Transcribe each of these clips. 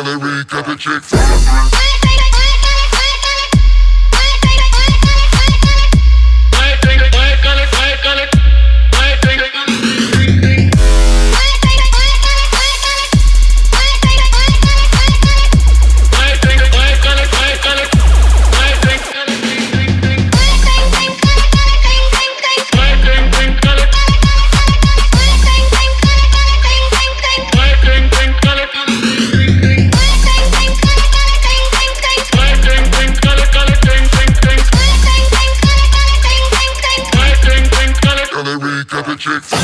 Celery, cup of chick, celebrate chick.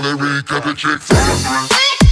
Got a chick.